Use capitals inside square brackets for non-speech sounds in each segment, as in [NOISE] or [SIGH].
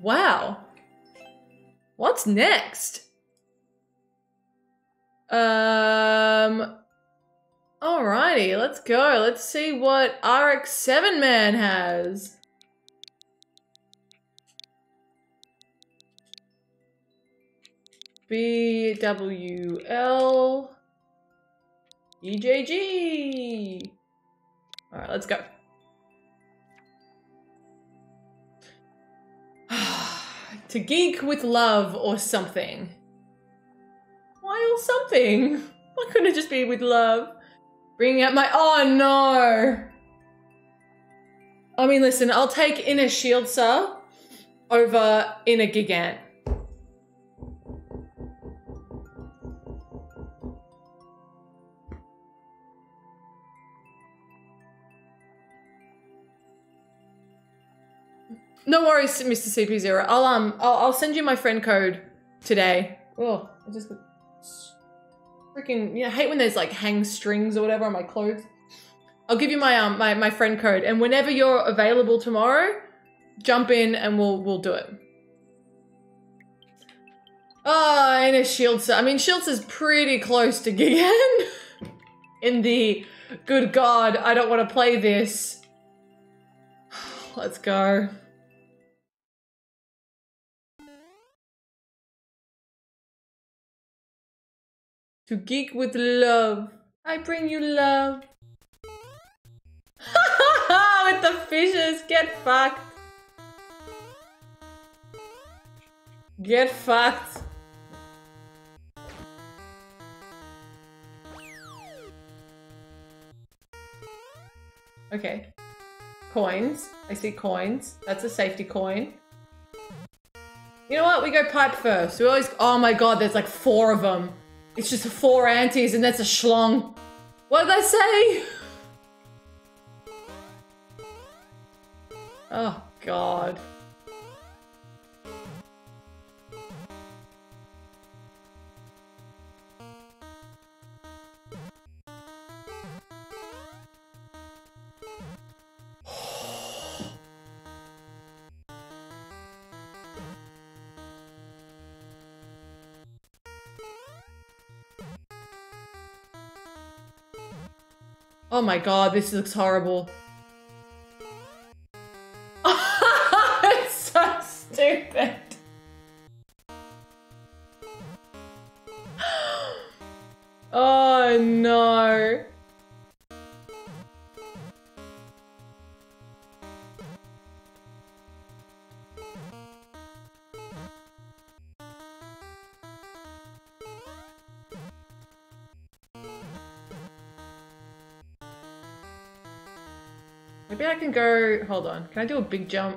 Wow. What's next? Um. Alrighty, let's go. Let's see what RX-7 Man has. BWL EJG. All right, let's go. To geek with love or something. Why or something? [LAUGHS] Why couldn't it just be with love? Bringing out my- oh no! I mean, listen, I'll take Inner Shield Sir over Inner Gigant. No worries, Mr. CP0. I'll um I'll, I'll send you my friend code today. Oh, I just freaking yeah, I hate when there's like hang strings or whatever on my clothes. I'll give you my um my, my friend code and whenever you're available tomorrow, jump in and we'll we'll do it. Oh, and a Shields. I mean, Shields is pretty close to Gigan. [LAUGHS] in the good God, I don't want to play this. [SIGHS] Let's go. To geek with love. I bring you love. [LAUGHS] with the fishes, get fucked. Get fucked. Okay. Coins. I see coins. That's a safety coin. You know what? We go pipe first. We always- Oh my god, there's like four of them. It's just four aunties and that's a schlong. What did I say? Oh, God. Oh my god, this looks horrible. [LAUGHS] it's so stupid. [GASPS] Oh no. Hold on, can I do a big jump?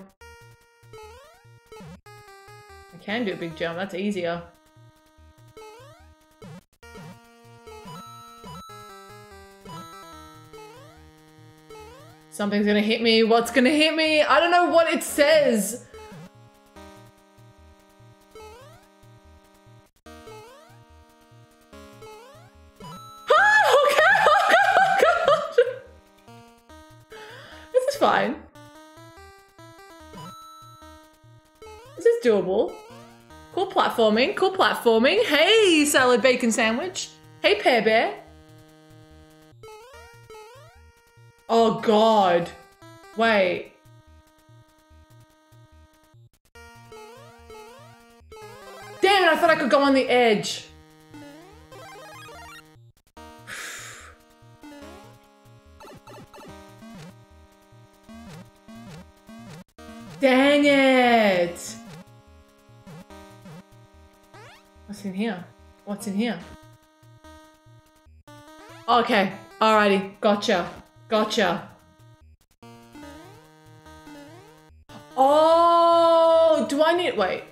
I can do a big jump, that's easier. Something's gonna hit me, what's gonna hit me? I don't know what it says! This is doable. Cool platforming, cool platforming. Hey, salad bacon sandwich. Hey, Pear Bear. Oh god. Wait. Damn it, I thought I could go on the edge. [SIGHS] Dang it! What's in here? What's in here? Okay, alrighty, gotcha, gotcha. Oh, do I need, wait.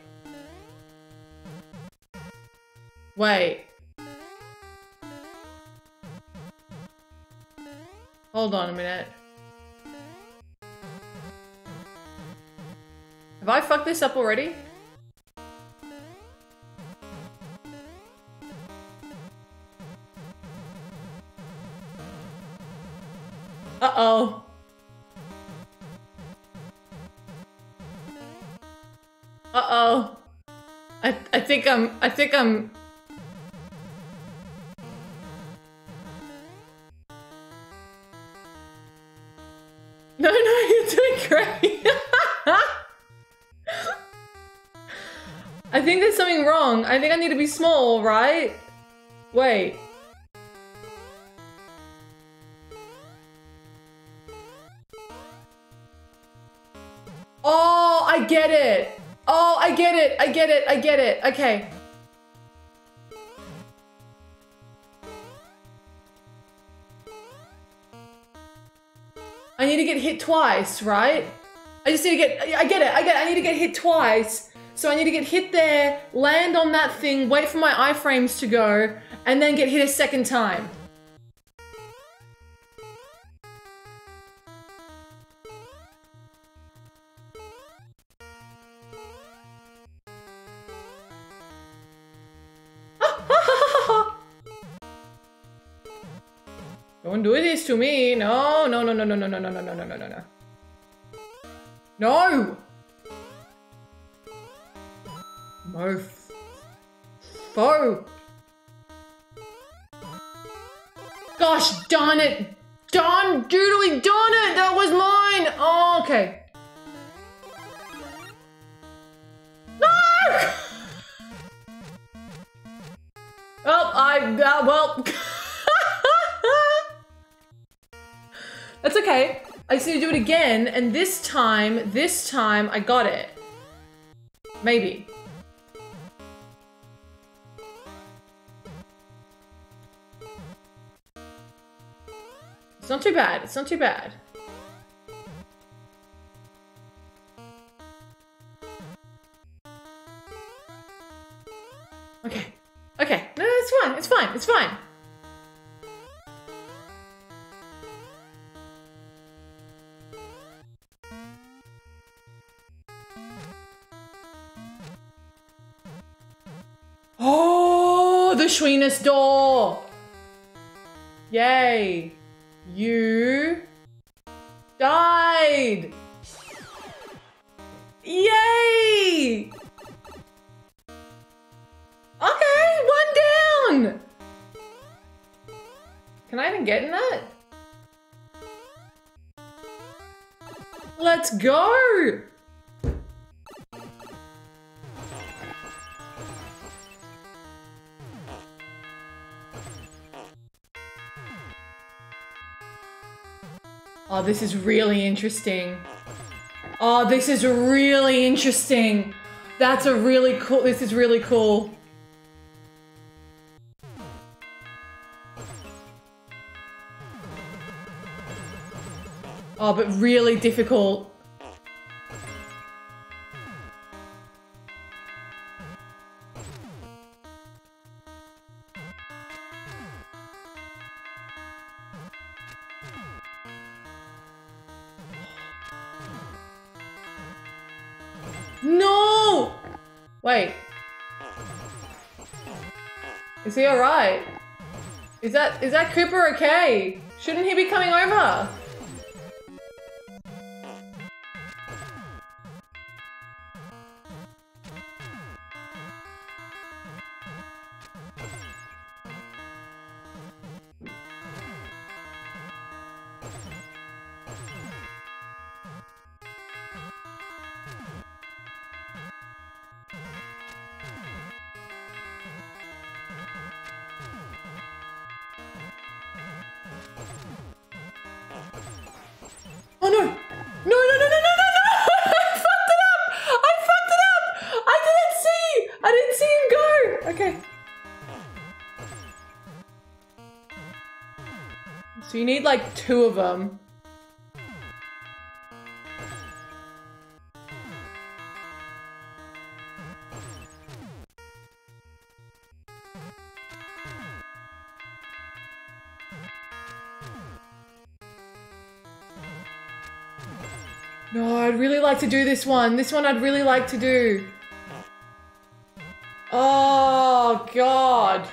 Wait. Hold on a minute. Have I fucked this up already? I'm, I think I'm... No, no, [LAUGHS] you're doing great. [LAUGHS] I think there's something wrong. I think I need to be small, right? Wait. I get it. I get it. I get it. Okay. I need to get hit twice, right? I just need to get, I get it, I get it, I need to get hit twice. So I need to get hit there, land on that thing, wait for my iframes to go, and then get hit a second time. Don't do this to me. No, no, no, no, no, no, no, no, no, no, no, no, no, no. No! Move. Bo! Gosh darn it! Darn doodly darn it! That was mine! Oh, okay. No! Oh, I, uh, well... That's okay. I just need to do it again, and this time, this time, I got it. Maybe. It's not too bad. It's not too bad. Okay. Okay. No, it's fine. It's fine. It's fine. Shweenus door! Yay! You died! Yay! Okay, one down! Can I even get in that? Let's go! Oh, this is really interesting. Oh, this is really interesting. That's a really cool, this is really cool. Oh, but really difficult. No! Wait. Is he alright? Is that is that Koopa okay? Shouldn't he be coming over? Oh no! No, no, no, no, no, no, no! [LAUGHS] I fucked it up! I fucked it up! I didn't see! I didn't see him go! Okay. So you need like two of them. No, I'd really like to do this one. This one I'd really like to do. Oh, God.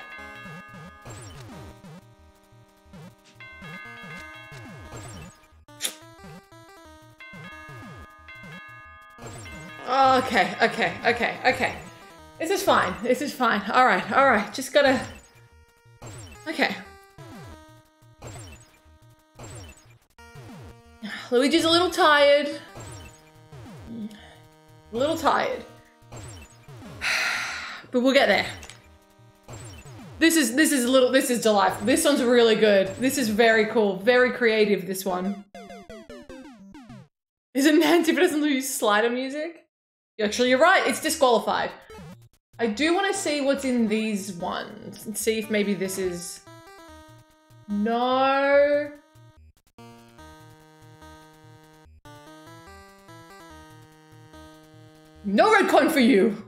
Oh, okay, okay, okay, okay. This is fine. This is fine. All right, all right. Just gotta. Okay. Luigi's a little tired. A little tired. [SIGHS] But we'll get there. This is this is a little this is delightful. This one's really good. This is very cool. Very creative, this one. Is it Nancy it doesn't use slider music? Actually, you're right. It's disqualified. I do want to see what's in these ones and see if maybe this is... No. No red coin for you.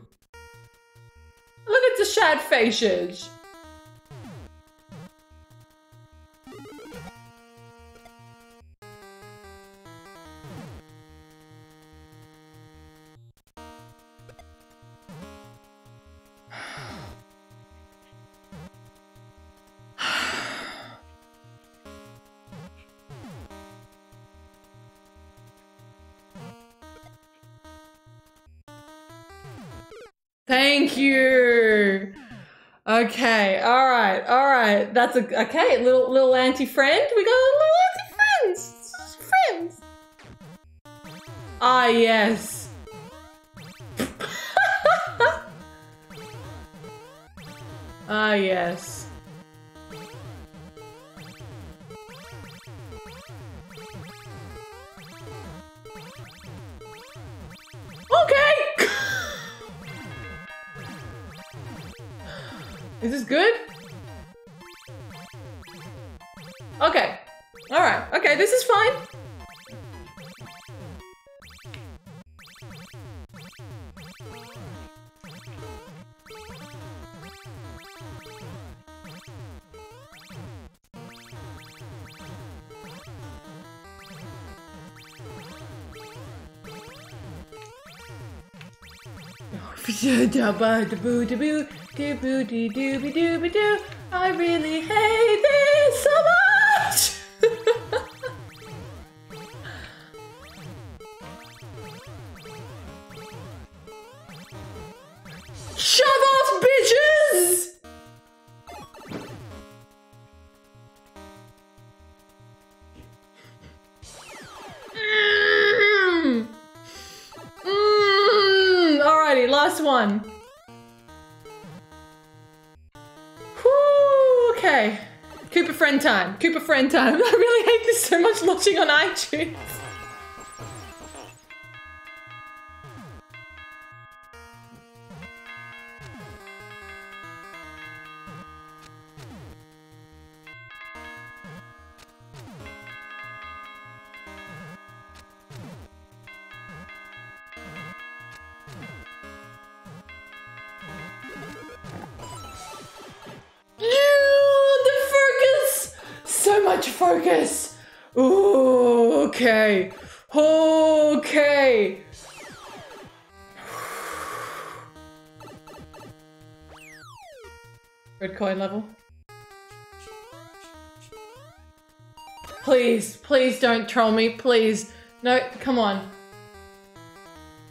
Look at the sad faces. Thank you. Okay, all right, all right. That's a okay. Little little anti friend. We got little anti friends. Friends. Ah yes. [LAUGHS] ah yes. Is this good? Okay. Alright. Okay, this is fine. I really hate this so Last one. Whew, okay. Koopa friend time. Koopa friend time. [LAUGHS] I really hate this so much watching on iTunes. Much focus! Ooh, okay. Okay. Red coin level. Please, please don't troll me, please. No, come on.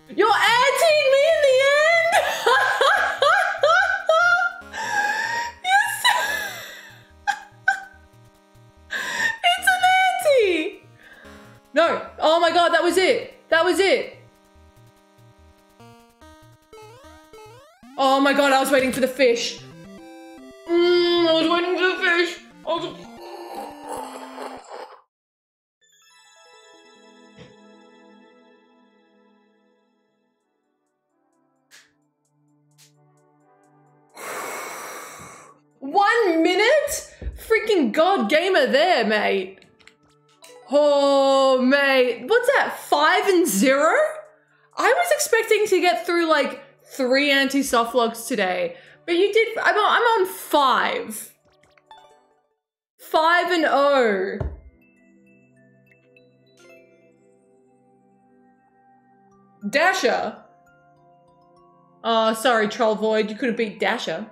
You're anting me oh my god, that was it. That was it. Oh my god, I was waiting for the fish. Mm, I was waiting for the fish. I was... One minute? Freaking god gamer there, mate. Oh, mate. What's that? Five and zero? I was expecting to get through like three anti softlocks today, but you did. I'm on, I'm on five. Five and oh. Dasher. Oh, sorry, Troll Void. You could have beat Dasher.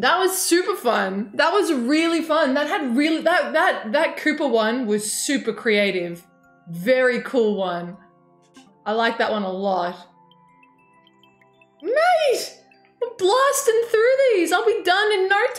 That was super fun. That was really fun. That had really that that that Koopa one was super creative. Very cool one. I like that one a lot. Mate! I'm blasting through these. I'll be done in no time.